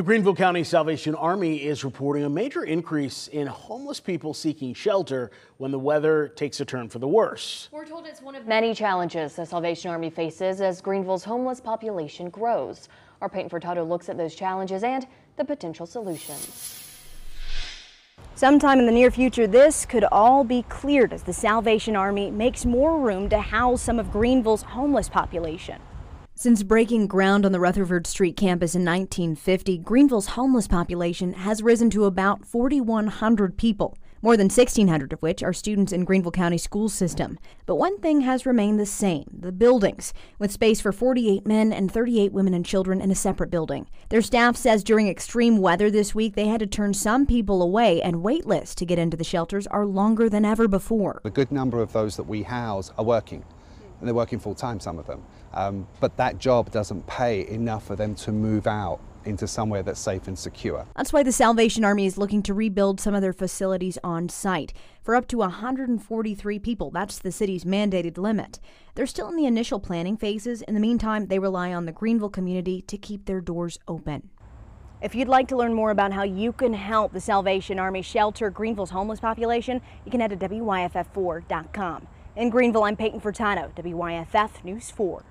The Greenville County Salvation Army is reporting a major increase in homeless people seeking shelter when the weather takes a turn for the worse. We're told it's one of many challenges the Salvation Army faces as Greenville's homeless population grows. Our Peyton Furtado looks at those challenges and the potential solutions. Sometime in the near future, this could all be cleared as the Salvation Army makes more room to house some of Greenville's homeless population. Since breaking ground on the Rutherford Street campus in 1950, Greenville's homeless population has risen to about 4,100 people, more than 1,600 of which are students in Greenville County school system. But one thing has remained the same the buildings, with space for 48 men and 38 women and children in a separate building. Their staff says during extreme weather this week, they had to turn some people away, and wait lists to get into the shelters are longer than ever before. A good number of those that we house are working and they're working full time, some of them. Um, but that job doesn't pay enough for them to move out into somewhere that's safe and secure. That's why the Salvation Army is looking to rebuild some of their facilities on site for up to 143 people. That's the city's mandated limit. They're still in the initial planning phases. In the meantime, they rely on the Greenville community to keep their doors open. If you'd like to learn more about how you can help the Salvation Army shelter Greenville's homeless population, you can head to WYFF4.com. In Greenville, I'm Peyton Furtado, WYFF News 4.